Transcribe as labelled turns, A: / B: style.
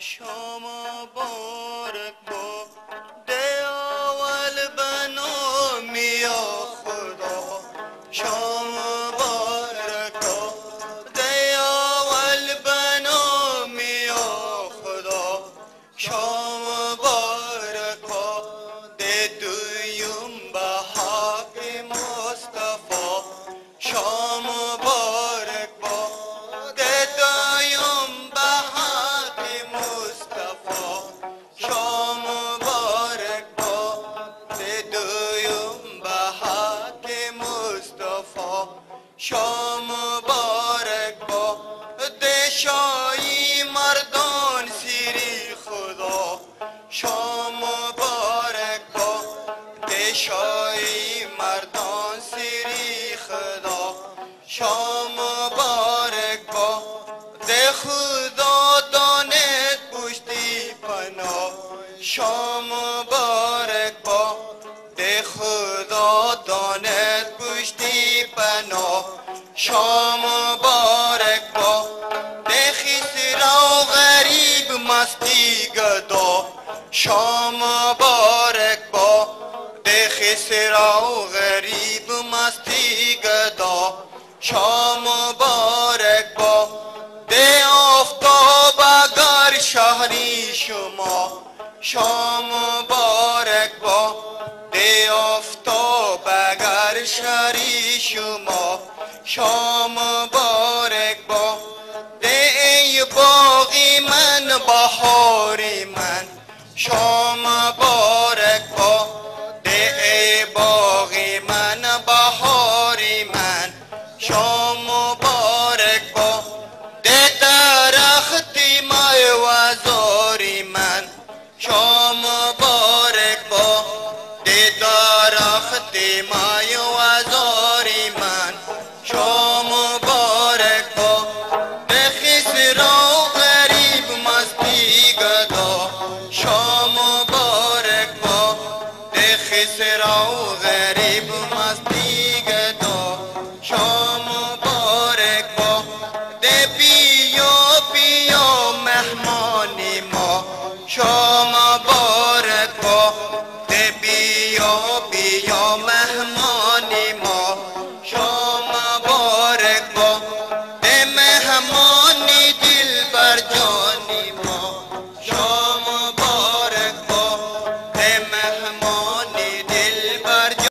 A: شما بارک با بنو بنامی خدا شما ای مردان سری خدا شام مبارک با ده خدا دانت پشتی پناه. شام مبارک با ده خدا دانت پشتی پناه. شام مبارک با ده خسرا غریب مستی گدا. شام با ده خسرا غریب مستی گدا شام مبارک با. ده آفتاب اگر شهری شما. شام مبارک با. ده آفتاب اگر شهری شما. شام مبارک با. ده ای باغی Robin.